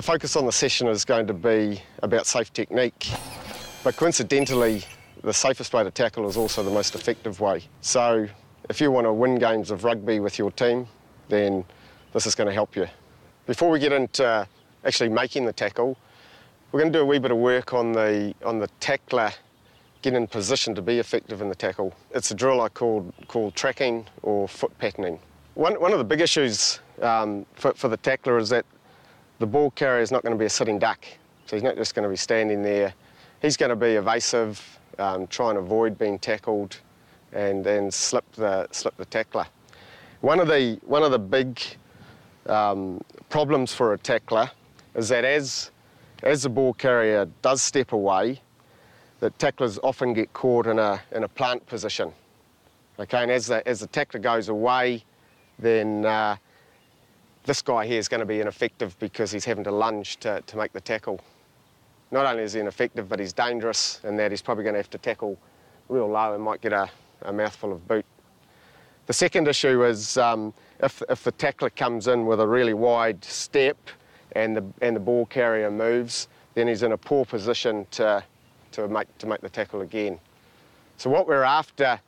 The focus on the session is going to be about safe technique, but coincidentally, the safest way to tackle is also the most effective way. So if you want to win games of rugby with your team, then this is going to help you. Before we get into actually making the tackle, we're going to do a wee bit of work on the, on the tackler getting in position to be effective in the tackle. It's a drill I call, called tracking or foot patterning. One, one of the big issues um, for, for the tackler is that the ball carrier is not going to be a sitting duck. So he's not just going to be standing there. He's going to be evasive, um, try and avoid being tackled, and then slip the, slip the tackler. One of the, one of the big um, problems for a tackler is that as, as the ball carrier does step away, that tacklers often get caught in a, in a plant position. Okay, and as the, as the tackler goes away, then uh, this guy here is going to be ineffective because he's having to lunge to, to make the tackle. Not only is he ineffective, but he's dangerous in that he's probably going to have to tackle real low and might get a, a mouthful of boot. The second issue is um, if, if the tackler comes in with a really wide step and the, and the ball carrier moves, then he's in a poor position to, to, make, to make the tackle again. So what we're after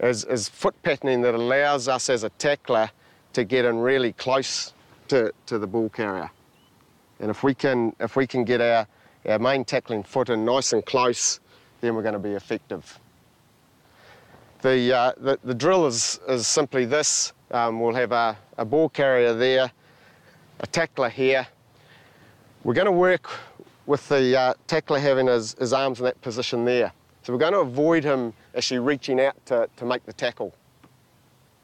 is, is foot patterning that allows us as a tackler to get in really close to, to the ball carrier. And if we can, if we can get our, our main tackling foot in nice and close, then we're going to be effective. The, uh, the, the, drill is, is simply this. Um, we'll have a, a ball carrier there, a tackler here. We're going to work with the uh, tackler having his, his arms in that position there. So we're going to avoid him actually reaching out to, to make the tackle.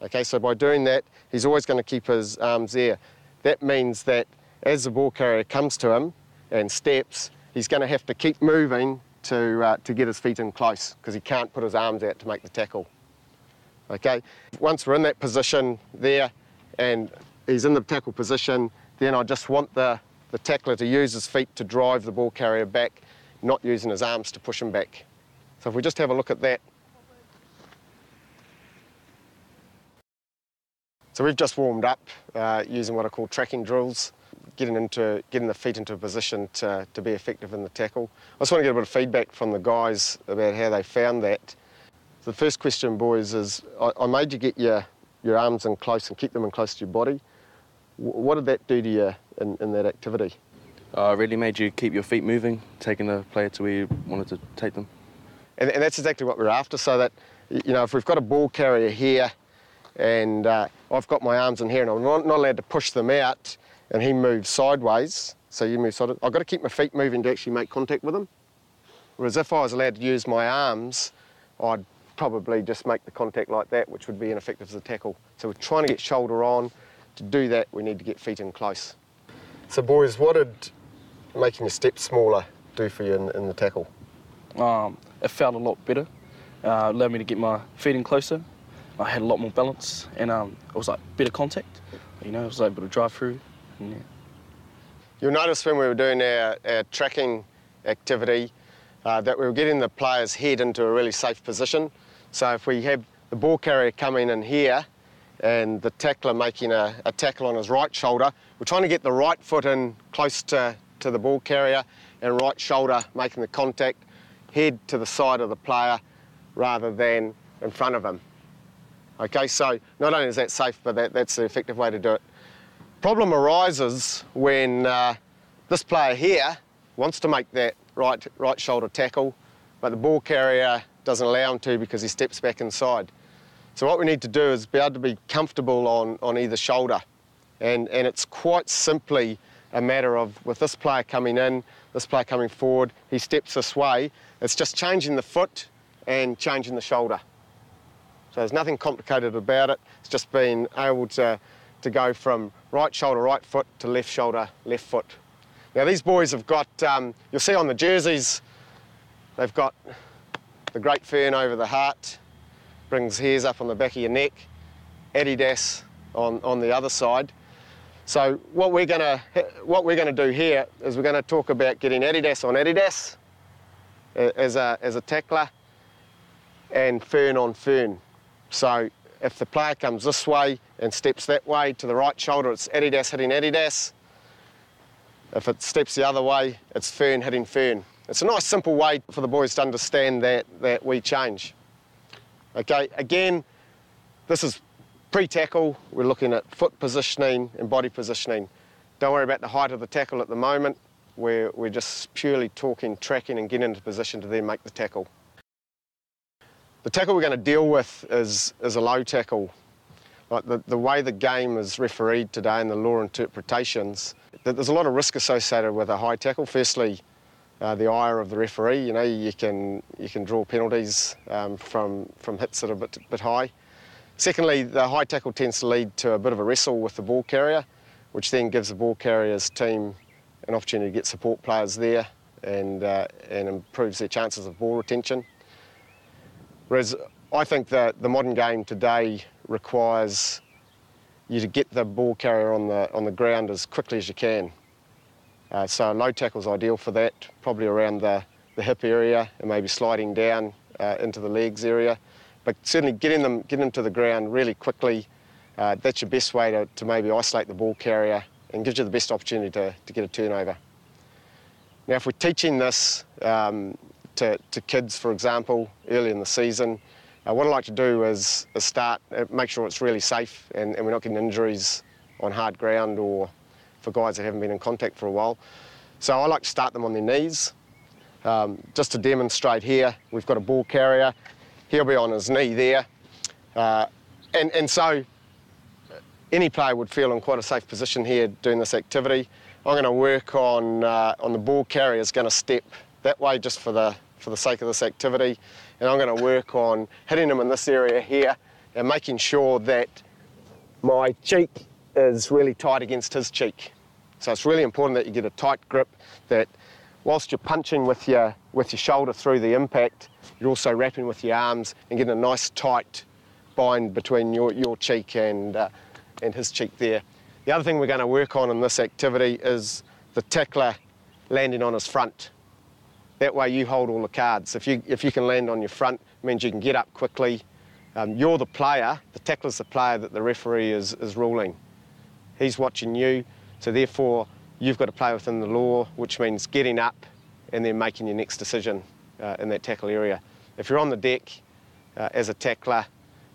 Okay, so by doing that, he's always going to keep his arms there. That means that as the ball carrier comes to him and steps, he's going to have to keep moving to, uh, to get his feet in close because he can't put his arms out to make the tackle. Okay, once we're in that position there and he's in the tackle position, then I just want the, the tackler to use his feet to drive the ball carrier back, not using his arms to push him back. So if we just have a look at that. So we've just warmed up uh, using what I call tracking drills getting into getting the feet into a position to, to be effective in the tackle. I just want to get a bit of feedback from the guys about how they found that. The first question, boys, is I, I made you get your, your arms in close and keep them in close to your body. W- what did that do to you in, in that activity? Uh, really made you keep your feet moving, taking the player to where you wanted to take them. And, and that's exactly what we're after, so that, you know, if we've got a ball carrier here and uh, I've got my arms in here and I'm not, not allowed to push them out, and he moves sideways, so you move sideways, I've got to keep my feet moving to actually make contact with him. Whereas if I was allowed to use my arms, I'd probably just make the contact like that, which would be ineffective as a tackle. So we're trying to get shoulder on. To do that, we need to get feet in close. So boys, what did making your steps smaller do for you in, in the tackle? Um, it felt a lot better. Uh, allowed me to get my feet in closer. I had a lot more balance, and um, it was like better contact. You know, I was able to drive through yeah. You'll notice when we were doing our, our tracking activity uh, that we were getting the player's head into a really safe position. So if we have the ball carrier coming in here and the tackler making a, a tackle on his right shoulder, we're trying to get the right foot in close to, to the ball carrier and right shoulder making the contact, head to the side of the player rather than in front of him. Okay, so not only is that safe, but that, that's the effective way to do it. Problem arises when uh, this player here wants to make that right, right shoulder tackle, but the ball carrier doesn't allow him to because he steps back inside. So what we need to do is be able to be comfortable on, on either shoulder. And, and it's quite simply a matter of, with this player coming in, this player coming forward, he steps this way, it's just changing the foot and changing the shoulder. So there's nothing complicated about it. It's just being able to to go from right shoulder, right foot to left shoulder, left foot. Now these boys have got, um, you'll see on the jerseys, they've got the great fern over the heart, brings hairs up on the back of your neck, Adidas on, on the other side. So what we're gonna what we're gonna do here is we're gonna talk about getting Adidas on Adidas as a as a tackler and fern on fern. So if the player comes this way and steps that way to the right shoulder, it's Adidas hitting Adidas. If it steps the other way, it's fern hitting fern. It's a nice simple way for the boys to understand that, that we change. Okay, again, this is pre-tackle. We're looking at foot positioning and body positioning. Don't worry about the height of the tackle at the moment. We're, we're just purely talking tracking and getting into position to then make the tackle. The tackle we're going to deal with is, is a low tackle. Like the, the way the game is refereed today and the law interpretations, there's a lot of risk associated with a high tackle. Firstly, uh, the ire of the referee. You know, you can you can draw penalties um, from from hits that are a bit, bit high. Secondly, the high tackle tends to lead to a bit of a wrestle with the ball carrier, which then gives the ball carrier's team an opportunity to get support players there and uh, and improves their chances of ball retention. Whereas I think that the modern game today requires you to get the ball carrier on the on the ground as quickly as you can. Uh, so low tackle is ideal for that, probably around the, the hip area and maybe sliding down uh, into the legs area. But certainly getting them, getting them to the ground really quickly, uh, that's your best way to, to maybe isolate the ball carrier and gives you the best opportunity to, to get a turnover. Now, if we're teaching this um, to, to kids, for example, early in the season, uh, what I like to do is, is start, uh, make sure it's really safe and, and we're not getting injuries on hard ground or for guys that haven't been in contact for a while. So I like to start them on their knees. Um, just to demonstrate here, we've got a ball carrier. He'll be on his knee there. Uh, and, and so any player would feel in quite a safe position here doing this activity. I'm going to work on, uh, on the ball carrier is going to step that way just for the, for the sake of this activity. And I'm going to work on hitting him in this area here and making sure that my cheek is really tight against his cheek. So it's really important that you get a tight grip that whilst you're punching with your, with your shoulder through the impact, you're also wrapping with your arms and getting a nice tight bind between your, your cheek and, uh, and his cheek there. The other thing we're going to work on in this activity is the tackler landing on his front. That way you hold all the cards. If you, if you can land on your front, means you can get up quickly. Um, you're the player, the tackler's the player that the referee is, is ruling. He's watching you, so therefore, you've got to play within the law, which means getting up and then making your next decision uh, in that tackle area. If you're on the deck uh, as a tackler,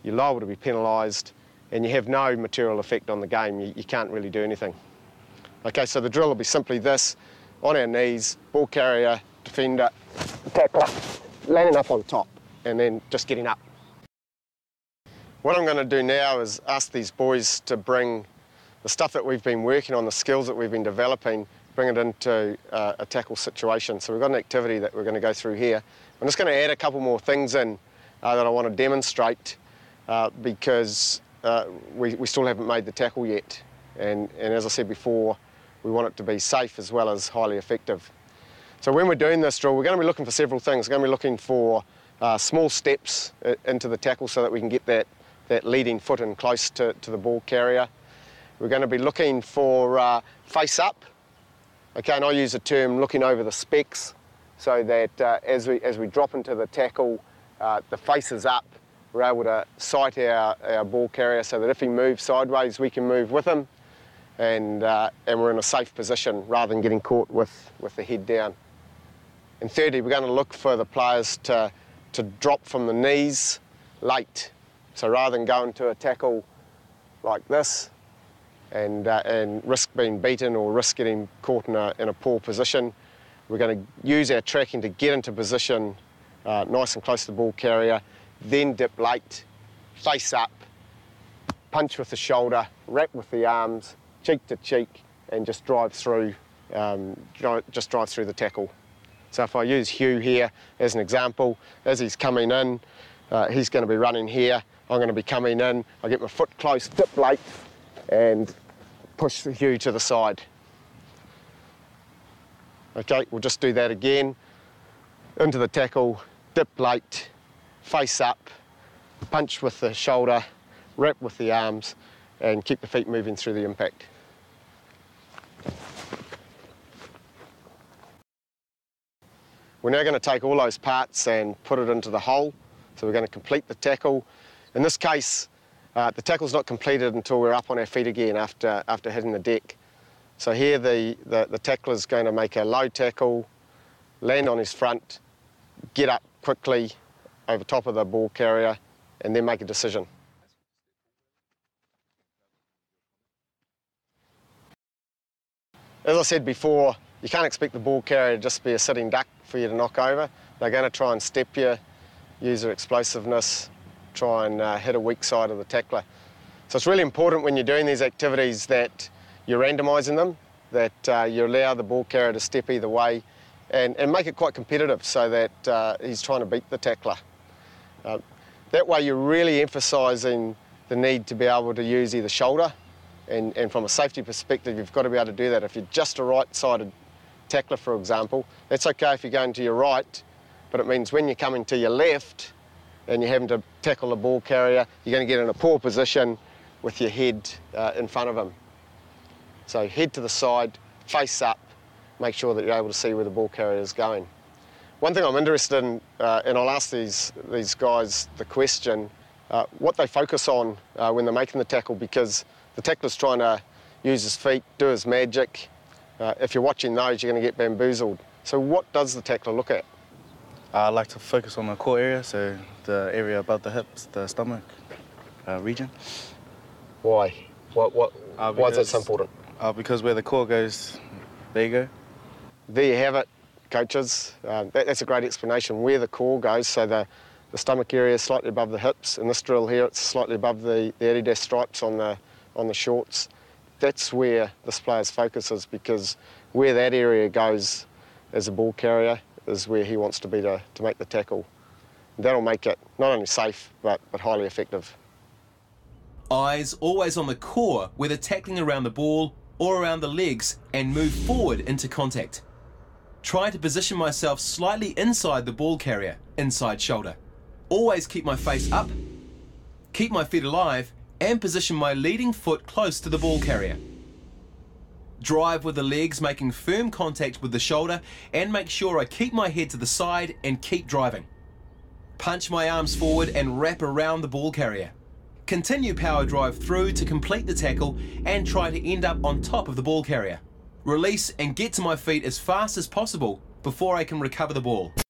you're liable to be penalised and you have no material effect on the game. You, you can't really do anything. Okay, so the drill will be simply this, on our knees, ball carrier, defender, tackler, landing up on top and then just getting up. What I'm going to do now is ask these boys to bring the stuff that we've been working on, the skills that we've been developing, bring it into uh, a tackle situation. So we've got an activity that we're going to go through here. I'm just going to add a couple more things in uh, that I want to demonstrate uh, because uh, we, we still haven't made the tackle yet. And, and as I said before, we want it to be safe as well as highly effective. So when we're doing this drill, we're going to be looking for several things. We're going to be looking for uh, small steps uh, into the tackle so that we can get that, that leading foot in close to, to the ball carrier. We're going to be looking for uh, face up. Okay, and I use the term looking over the specs so that uh, as, we, as we drop into the tackle, uh, the face is up. We're able to sight our, our ball carrier so that if he moves sideways, we can move with him and, uh, and we're in a safe position rather than getting caught with, with the head down. And thirdly, we're going to look for the players to, to drop from the knees late. So rather than going to a tackle like this, and, uh, and risk being beaten or risk getting caught in a, in a poor position. We're going to use our tracking to get into position uh, nice and close to the ball carrier, then dip late, face up, punch with the shoulder, wrap with the arms, cheek to cheek, and just drive through, um, just drive through the tackle. So if I use Hugh here as an example, as he's coming in, uh, he's going to be running here. I'm going to be coming in. I get my foot close, dip late, and push Hugh to the side. Okay, we'll just do that again. Into the tackle, dip late, face up, punch with the shoulder, wrap with the arms, and keep the feet moving through the impact. We're now going to take all those parts and put it into the whole. So we're going to complete the tackle. In this case, uh, the tackle's not completed until we're up on our feet again after, after hitting the deck. So here the, the, the tackler's going to make a low tackle, land on his front, get up quickly over top of the ball carrier, and then make a decision. As I said before, you can't expect the ball carrier to just be a sitting duck for you to knock over. They're going to try and step you, use their explosiveness, try and uh, hit a weak side of the tackler. So it's really important when you're doing these activities that you're randomising them, that uh, you allow the ball carrier to step either way and, and make it quite competitive so that uh, he's trying to beat the tackler. Uh, that way you're really emphasising the need to be able to use either shoulder and, and from a safety perspective you've got to be able to do that. If you're just a right-sided tackler, for example, that's okay if you're going to your right, but it means when you're coming to your left and you're having to tackle the ball carrier, you're going to get in a poor position with your head uh, in front of him. So head to the side, face up, make sure that you're able to see where the ball carrier is going. One thing I'm interested in, uh, and I'll ask these, these guys the question, uh, what they focus on uh, when they're making the tackle because the tackler's trying to use his feet, do his magic. Uh, if you're watching those, you're going to get bamboozled. So what does the tackler look at? I like to focus on the core area, so the area above the hips, the stomach uh, region. Why? What, what, Uh, why is that so important? Uh, because where the core goes, there you go. There you have it, coaches. Um, that, that's a great explanation where the core goes. So the, the stomach area is slightly above the hips. In this drill here, it's slightly above the, the Adidas stripes on the, on the shorts. That's where this player's focus is because where that area goes as a ball carrier is where he wants to be to, to make the tackle. That'll make it not only safe but, but highly effective. Eyes always on the core, whether tackling around the ball or around the legs, and move forward into contact. Try to position myself slightly inside the ball carrier, inside shoulder. Always keep my face up, keep my feet alive, and position my leading foot close to the ball carrier. Drive with the legs, making firm contact with the shoulder, and make sure I keep my head to the side and keep driving. Punch my arms forward and wrap around the ball carrier. Continue power drive through to complete the tackle and try to end up on top of the ball carrier. Release and get to my feet as fast as possible before I can recover the ball.